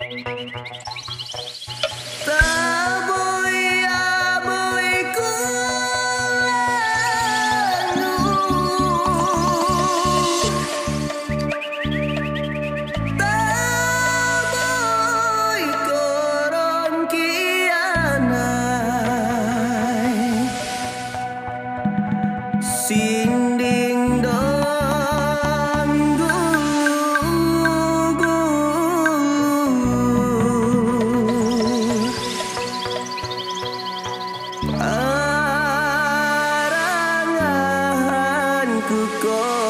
うん。go.